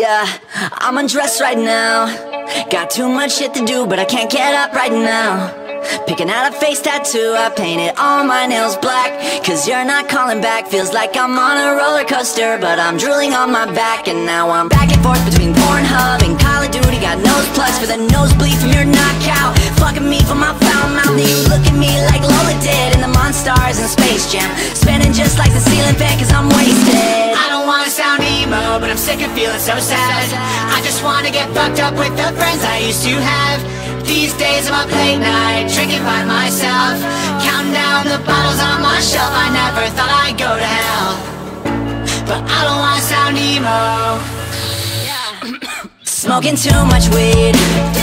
Yeah, I'm undressed right now. Got too much shit to do, but I can't get up right now. Picking out a face tattoo, I painted all my nails black. Cause you're not calling back, feels like I'm on a roller coaster. But I'm drooling on my back, and now I'm back and forth between Pornhub and Call of Duty. Got nose plugs for the nosebleed from your knockout. Fucking me for my foul mouth, you look at me like Lola did in the Monstars and Space Jam. Spinning just like the ceiling fan, cause I'm wasted. I don't wanna sound emo, but I'm sick of feeling so sad. I just wanna get fucked up with the friends I used to have. These days I'm up late night, drinking by myself. Counting down the bottles on my shelf I never thought I'd go to hell. But I don't wanna sound emo. Smoking too much weed